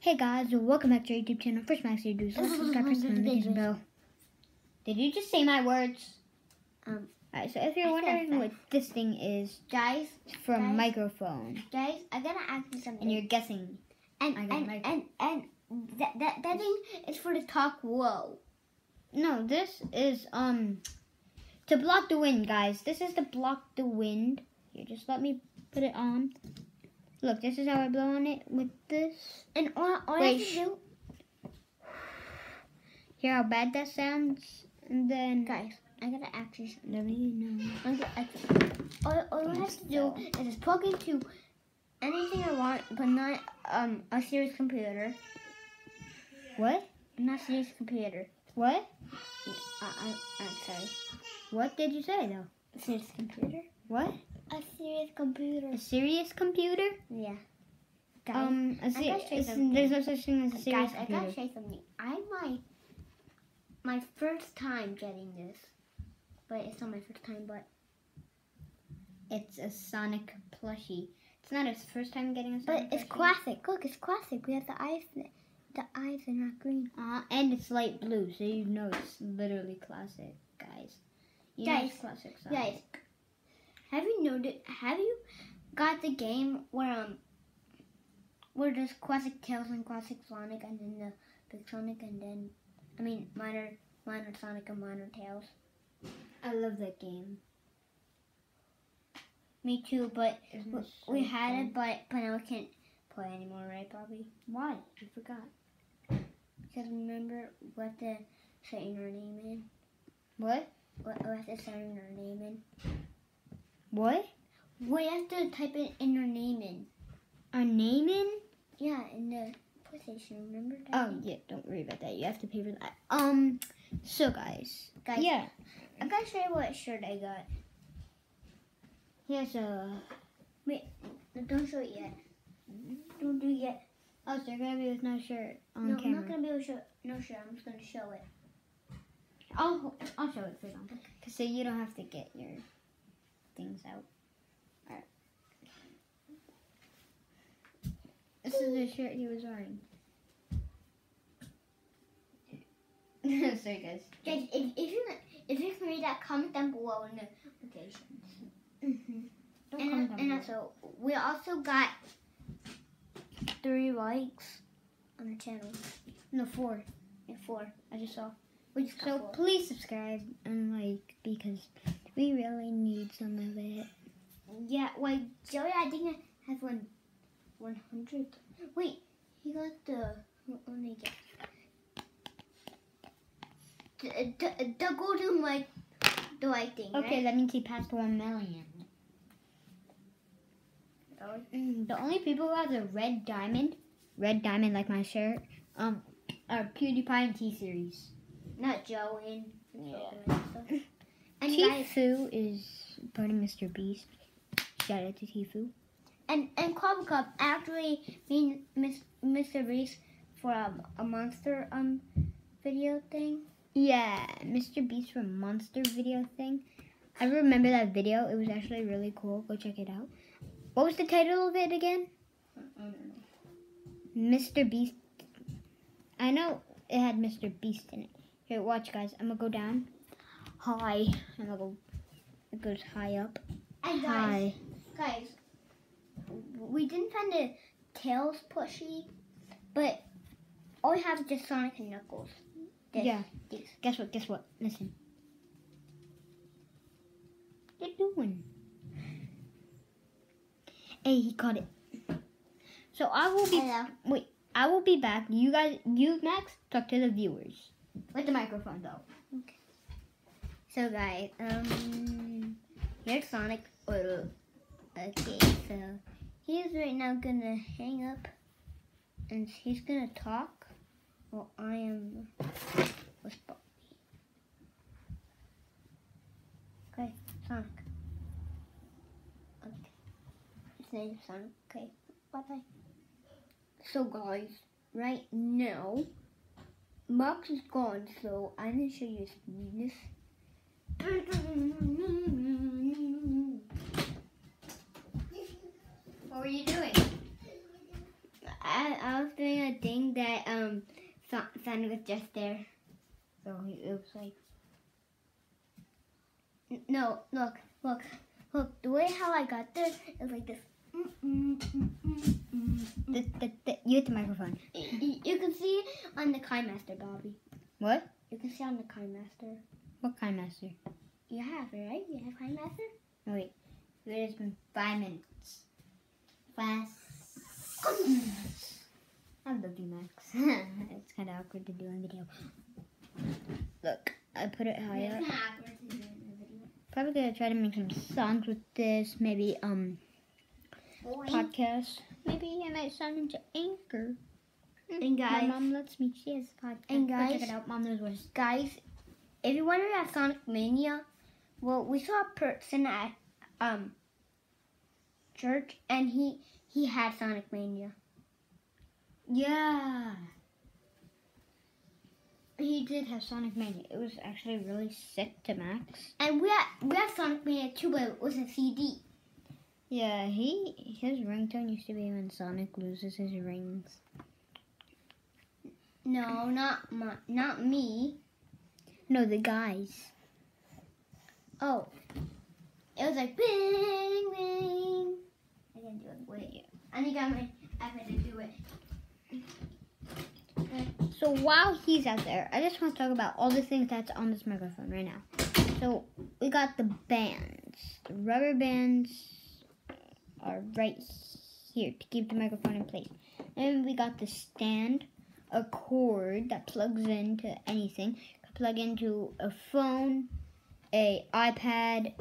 Hey guys, welcome back to our YouTube channel. First, Max, you do so subscribe, press the notification bell. Did you just say my words? Um, Alright, so if you're I wondering what this thing is, guys, it's from Guys. microphone, guys, I gotta ask you something. and you're guessing. and I and, and and that that that thing is for the talk. Whoa. No, this is um to block the wind, guys. This is to block the wind. Here, just let me put it on. Look, this is how I blow on it with this. And all, all I have to do, Hear how bad that sounds, and then guys, I gotta ask you something. let me know. I'm gonna All, all I have to do is just plug into anything I want, but not um a serious computer. What? Not serious computer. What? I, I, I'm sorry. What did you say though? A serious computer. What? A serious computer. A serious computer? Yeah. Guys, Um, a I se- gotta say it's- something. there's no such thing as a serious Guys, I computer. gotta say something. I my my first time getting this, but it's not my first time. But It's a Sonic plushie. It's not his first time getting a Sonic. but it's plushie. classic. Look, it's classic. We have the eyes. The eyes are not green. Uh, and it's light blue, so you know it's literally classic, guys. You Guys, it's classic Sonic. Guys, have you noticed? Have you got the game where um where there's classic Tails and classic Sonic, and then the big Sonic, and then I mean minor minor Sonic and minor Tails. I love that game. Me too, but Isn't we, had fun? it, but but now we can't play anymore, right, Bobby? Why? You forgot. Because remember what have to say in our name in. What? We we have to say in our name in. What? We have to type it in our name in. Our name in? Yeah, in the PlayStation. Remember that? Oh yeah, don't worry about that. You have to pay for that. Um, so guys, guys. yeah, I gotta show you what shirt I got. he has a. No, don't show it yet. Don't do it yet. Oh, so you're gonna be with no shirt on no, I'm not gonna be with show. No shirt. I'm just gonna show it. I'll I'll show it for them, cause so you don't have to get your things out. Alright. This is the shirt he was wearing. Sorry, guys. Guys, if, if you if you can read that, comment down below in the notifications. Mm-hmm. Don't And, comment down and below. also, we also got three likes on the channel. no four. Yeah, four. I just saw. We just So four. please subscribe and like because we really need some of it. Yeah, wait, Joey, I think I have one, one hundred. Wait, he got the. Let me get. The, the, the golden like the white thing. Okay, right? that means he passed one million. Really? Mm, The only people who have the red diamond, red diamond like my shirt, um, are PewDiePie and T Series. Not Joey. And Yeah. And Tifu is part of Mr. Beast. Shout out to Tifu. and and Club Cup actually mean Miss Mr. Beast for um, a monster um video thing. Yeah, Mr. Beast for Monster video thing. I remember that video. It was actually really cool. Go check it out. What was the title of it again? I don't know. Mr. Beast. I know it had Mr. Beast in it. Here, watch, guys. I'm gonna go down. High. I'm gonna go. It goes high up. And guys, High. guys, we didn't find the Tails plushie, but all we have is just Sonic and Knuckles. This- Yeah. this. Guess what? Guess what? Listen. What you doing? Hey, he caught it. So I will be. Hello. Wait, I will be back. You guys, you Max, talk to the viewers with the microphone though. So guys, um, here's Sonic. Okay, so he's right now gonna hang up, and he's gonna talk while I am with Bobby. Okay, Sonic. Okay, his name's Sonic. Okay, bye bye. So guys, right now, Max is gone, so I'm gonna show you his. What were you doing? I, I was doing a thing that um Sonic was just there. So he- it was like, No, look, look, look. The way how I got there is like this. Mm, mm, mm, the, the, the, you hit the microphone. Y- y- You can see on the KineMaster, Bobby. What? You can see on the KineMaster. What KineMaster? You have it, right? You have KineMaster? Oh, wait. It has been five minutes. Fast. I love you, Max. it's kind of awkward to do on video. Look, I put it high up. Probably gonna try to make some songs with this. Maybe um podcast. Maybe I might sign into Anchor. And guys, My mom lets me. She has a podcast. And Go check guys- it out. Mom knows what guys, if you wonder at Sonic Mania, well, we saw a person at um church, and he he had Sonic Mania. Yeah. He did have Sonic Mania. It was actually really sick to Max. And we had we had Sonic Mania too, but it was a CD. Yeah, he his ringtone used to be when Sonic loses his rings. No, not my, not me. No, the guys. Oh, it was like bing bing. I can do it. Wait, I need get my iPad to do it. So while he's out there, I just want to talk about all the things that's on this microphone right now. So we got the bands. The rubber bands are right here to keep the microphone in place. And we got the stand, a cord that plugs into anything. Plug into a phone, a iPad,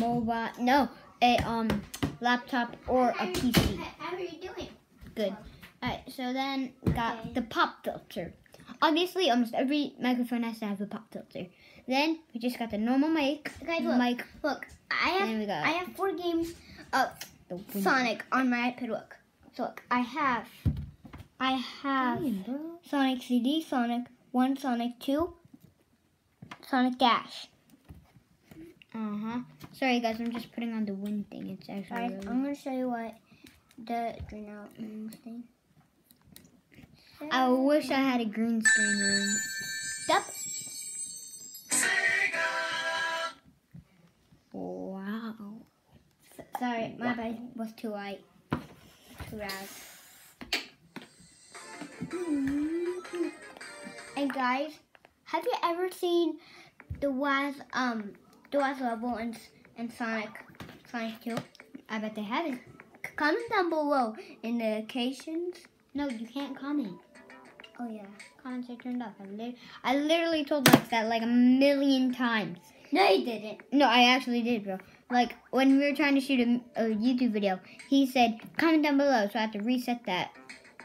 mobile, no, a um laptop or a PC. How are you doing? Good. Alright, so then we got Okay. the pop filter. Obviously, almost every microphone has to have a pop filter. Then we just got the normal mic. Guys, look. mic. Look, I have And we got I have four games of Sonic on my iPad. Look, so look, I have I have. Sonic CD, Sonic One, Sonic Two, Sonic Dash. Uh huh. Sorry, guys, I'm just putting on the wind thing. It's actually Guys, really. I'm gonna show you what the green out thing. I wish I had a green screen room. Yep. Wow. Sorry, my bad was too light. Too loud. And guys, have you ever seen the Waz um the Waz level in in Sonic Sonic 2? I bet they haven't. Comment down below in the occasions. No, you can't comment. Oh yeah. Comments are turned off. I, lit- I literally told Max that like a million times. No, you didn't. No, I actually did, bro. Like when we were trying to shoot a, a YouTube video, he said comment down below, so I had to reset that.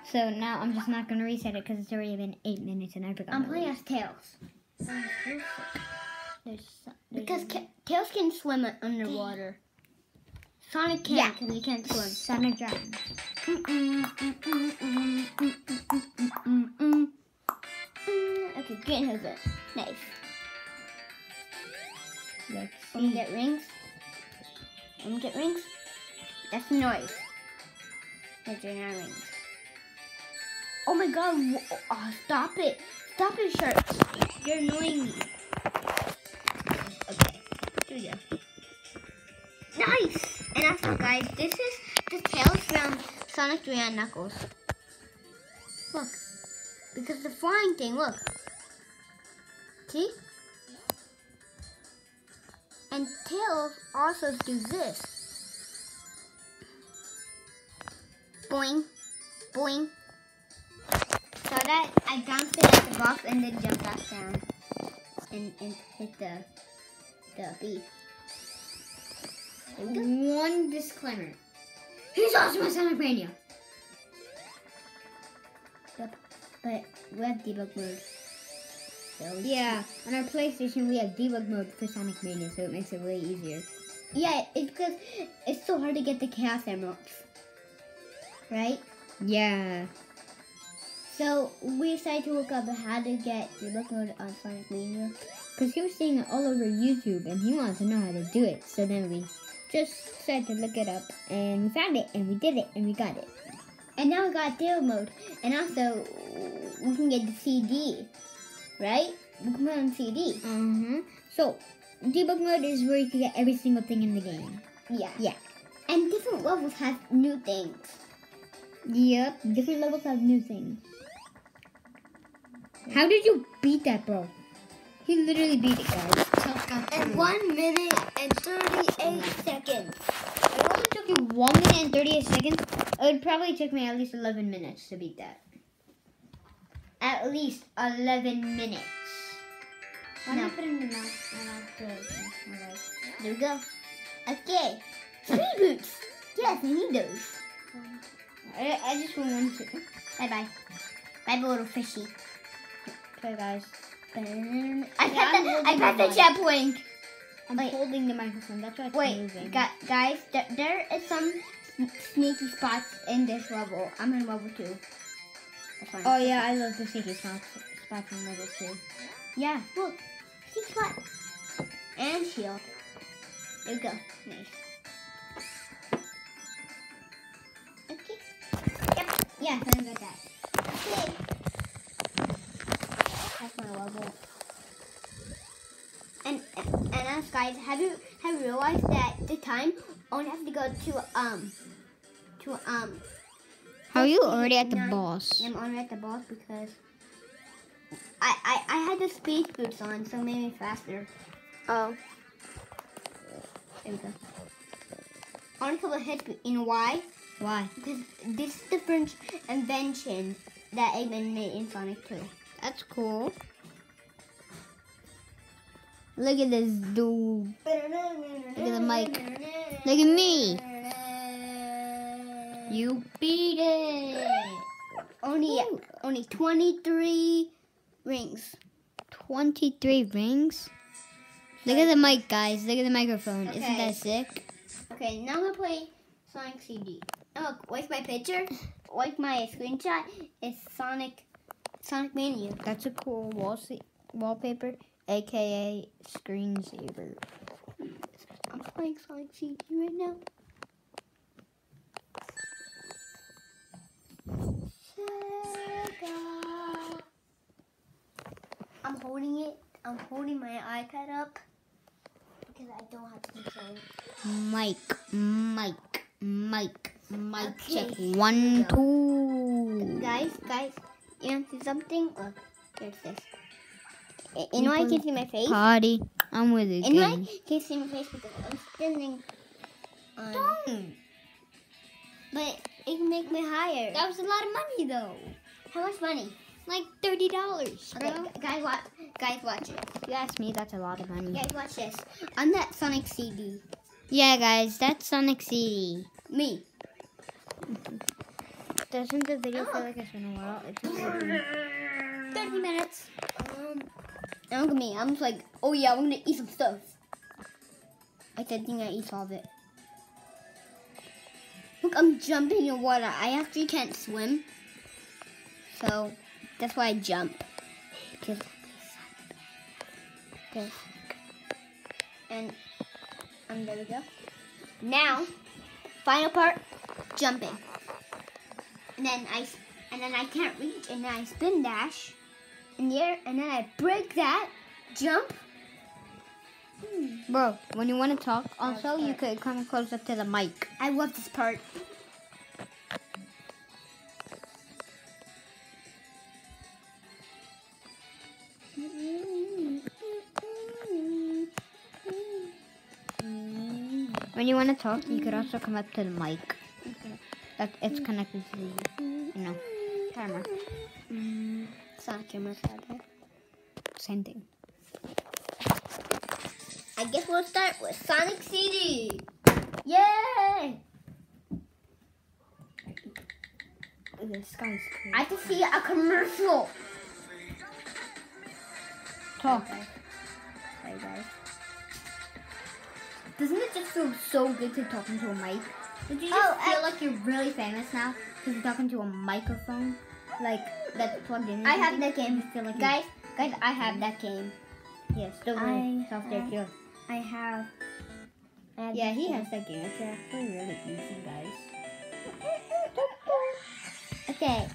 So now I'm just not gonna reset it because it's already been eight minutes and I forgot. I'm playing as Tails There's, there's because Ca- Tails can swim underwater. Sonic can't Yeah. because he can't swim. Sonic Dragons. Okay, green has it. Nice. Let's Let me see. get rings. Let me get rings. That's noise. That's your rings. Oh my god. Oh, stop it. Stop it, Sharks. You're annoying me. Okay. Here we go. Nice! And also, guys, this is the tails from Sonic 3 and Knuckles. Look. Because the flying thing, look. See? And Tails also do this. Boing, boing. So I bounced it at the box and then jumped back down and, and hit the the beef. There we go. One disclaimer. He's awesome at Sonic Mania. But we have debug mode. So Yeah, on our PlayStation we have debug mode for Sonic Mania, so it makes it way easier. Yeah, it's because it's so hard to get the Chaos Emeralds. Right? Yeah. So we decided to look up how to get debug mode on Sonic Mania. Because he was seeing it all over YouTube and he wanted to know how to do it. So then we just decided to look it up and we found it and we did it and we got it. And now we got demo mode. And also, we can get the CD, right? We can put on CD. Uh-huh. So, debug mode is where you can get every single thing in the game. Yeah. Yeah. And different levels have new things. Yep. Different levels have new things. How did you beat that, bro? He literally beat it, guys. In one minute and 38 seconds. It only took you 1 minute and 38 seconds. It would probably take me at least 11 minutes to beat that. At least 11 minutes. Why No. not put in your mouth? My mouth There we go. Okay. Speed boots. Yes, we need those. I, I just want one too. Bye bye. Bye bye, little fishy. Okay, guys. I Yeah, got the, I got the jet wing. I'm Wait. holding the microphone. That's why it's Wait, moving. gu- guys, there, there is some sn- sneaky spots in this level. I'm in level two. Oh yeah, I love the sneaky spots. Spots in level two. yeah. Look, sneaky spot and shield. There we go. Nice. Okay. Yep. Yeah, I got that. Okay. Level. And and, us guys, have you have you realized that the time only have to go to um to um How are you already at the boss? I'm already at the boss because I, I I had the speed boots on, so maybe faster. Oh. There we go. I want a couple of hits, you know why? Why? Because this is the French invention that Eggman made in Sonic 2. That's cool. Look at this dude. Look at the mic. Look at me. You beat it. Only Ooh. only 23 rings. 23 rings? Look at the mic, guys. Look at the microphone. Isn't that sick? Okay, now I'm gonna play Sonic CD. Oh, look, where's my picture? Like my screenshot is Sonic Sonic Mania. That's a cool wall wallpaper, aka screensaver. I'm playing Sonic CD right now. Sega. I'm holding it. I'm holding my iPad up because I don't have to control. Mic, mic, mic, mic Okay, check. One, two. Guys, guys, you want to see something? Oh, Look, here's this. Y- You know I can see my face? Party. I'm with you You know I can see my face because I'm standing on... Don't. But it can make me higher. That was a lot of money, though. How much money? Like thirty dollars, Okay, guys, watch. Guys, watch it. You ask me, that's a lot of money. Guys, watch this. On that Sonic CD, Yeah, guys, that's Sonic CD. me. Doesn't the video feel like it's been a while? It's just like, 30 minutes. Um, and look at me. I'm just like, oh yeah, I'm gonna eat some stuff. I think I eat all of it. Look, I'm jumping in water. I actually can't swim. So, that's why I jump. Because, okay. And, and there we go. Now, final part, jumping. And then I, and then I can't reach, and then I spin dash in the air, and then I break that, jump. bro, when you want to talk, also you could come closer to the mic. I love this part. When you want to talk, you could also come up to the mic. That it's connected to the, you know, camera. Mm. Sonic camera. Same thing. I guess we'll start with Sonic CD. Yay! The sky's clear. I have to see a commercial. talk. Sorry, guys. Doesn't it just feel so good to talk into a mic? Did you just Oh, feel I- like you're really famous now because you're talking to a microphone, like that's plugged in? I have that game. Feel like Guys, guys, I have that game. yeah, still I really self. I have. I have Yeah, he game. has that game. It's actually really easy, guys. Okay.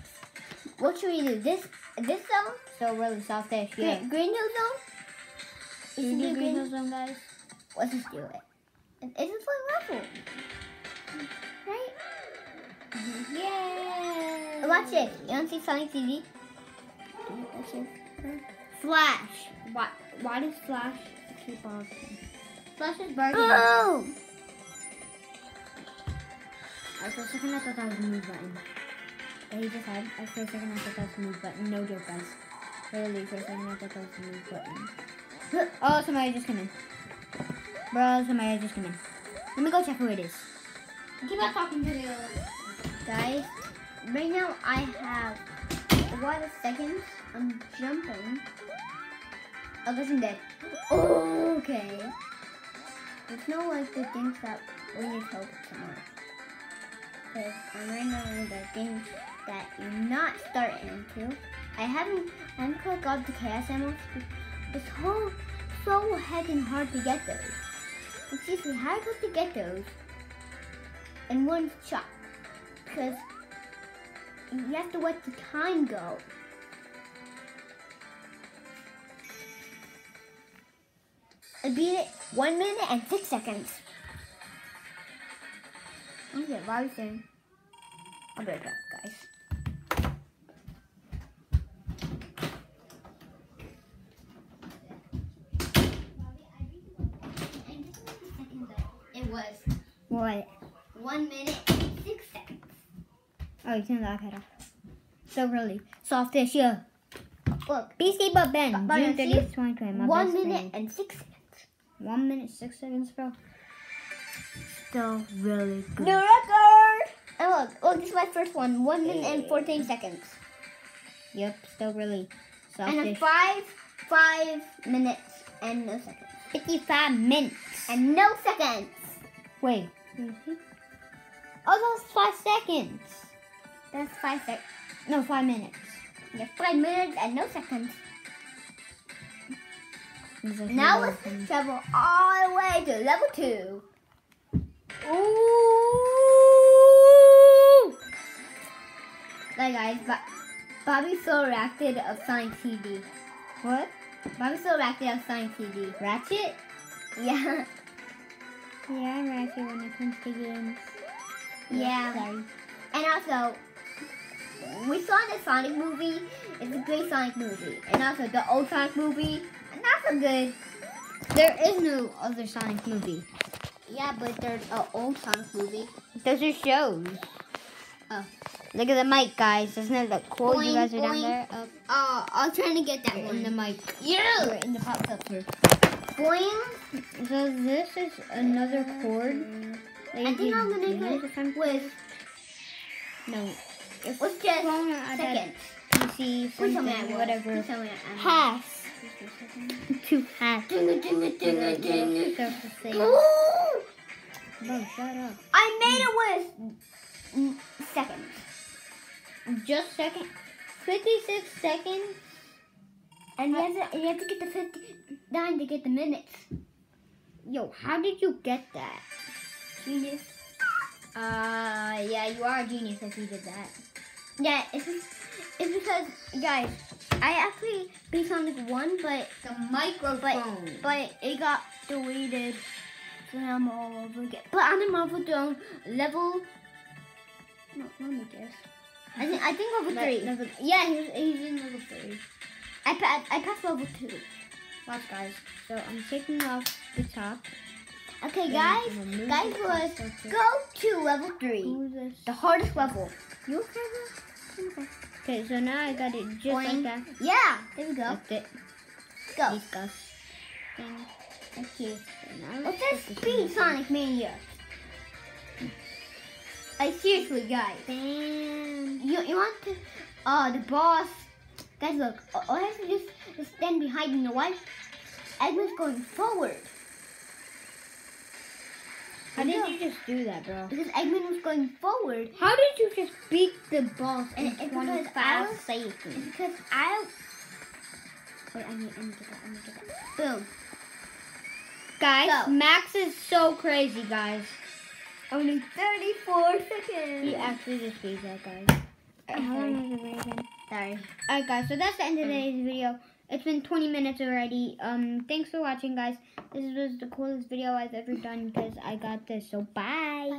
What should we do? This this zone? So really softish. Yeah. Green, green hill zone? We Is do it green hill zone, guys? Let's just do it. It- It's a fun level. Right? Yay! Watch it. You want to see Sonic TV? Flash. Why? Why does Flash keep on? Flash is barking. Boom! Oh! I for a second I thought that was a move button. That he just had. I for a second I thought that was a move button. No joke, guys. Literally, for a second I thought that was a move button. Oh, somebody just came in. Bro, somebody just came in. Let me go check who it is. Keep on talking to the guys. Right now I have of seconds. I'm jumping. Oh, is dead. Okay. There's no like the things that we need help someone. Because I'm right now in the things that you're not starting into. I haven't quite got the chaos but It's so so heckin' hard to get those. It's seriously, how are you supposed to get those? in one shot because you have to let the time go. I beat it one minute and six seconds. Okay, Bobby's saying. I'll be right back, guys. It was What? one minute and six seconds. Oh, you turned the iPad off. So really, softish, yeah. Look, Beastie Butt Ben, But- June but see, 30th, 2020. My one minute friend. and six seconds. One minute, six seconds, bro. Still really good. New record! And look, look, this is my first one. One minute and 14 seconds. Yep, still really And then five, five minutes and no seconds. 55 minutes. And no seconds. Wait. Mm-hmm. Oh, that was five seconds. That's five seconds. No, five minutes. Yeah, five minutes and no seconds. Now let's travel all the way to level two. Ooh! Like guys, Bo- Bobby so reacted of Sonic TV. What? Bobby so reacted of Sonic TV. Ratchet? Yeah. Yeah, I'm ratchet when it comes to games. Yeah. Sorry. And also, we saw the Sonic movie. It's a great Sonic movie. And also the old Sonic movie, not so good. There is no other Sonic movie. Yeah, but there's an old Sonic movie. Those are shows. Oh. Look at the mic, guys. Isn't it look cool? you guys are down boing. there. Up Oh, uh, I was trying to get that You're one. in the mic. yeah. You're in the pop filter. Boing. So this is another that I think I'm gonna if with No. It's What's just phone seconds. PC, Please tell me something, whatever. Please tell me I'm- Half. Two half. Ding, ding, ding, ding, ding. Stuff to say. Ooh. Bro, shut up. I made it with seconds. Just second. 56 seconds. And you have, to, you have to get the 59 to get the minutes. Yo, how did you get that? Genius. Uh, yeah, you are a genius if you did that. Yeah, it's, it's because, guys, I actually beat Sonic 1, but The microphone. but but it got deleted. So now I'm all over again. But I'm in Marble Zone level. No, let me guess. I think I think level three. Level, yeah, he's, he's in level 3. I pa- I passed level two. Watch, guys. So I'm taking off the top. Okay, guys, I'm gonna move guys, let's go to level three, the hardest level. You okay. Okay, so now I got it just like that. Yeah, there we go. That's it. Go. Discuss. Okay. So What's this put this in Speed Sonic Mania? Like seriously, guys. Bam. You you want to? Uh, the boss. Guys, look. All I have to just, just stand behind in the white. Eggman's going forward How did you just do that, bro? because Eggman was going forward. How did you just beat the boss And in it's because 25 I was- seconds? Because I. Wait, I need, I need to get that. I need to get that. Boom. Guys, Go. Max is so crazy, guys. Only 34 seconds. He actually just beat that guys. How long was the video again? Sorry. Alright guys, so that's the end of mm. today's video. It's been 20 minutes already. Um, thanks for watching guys. This was the coolest video I've ever done because I got this. So bye.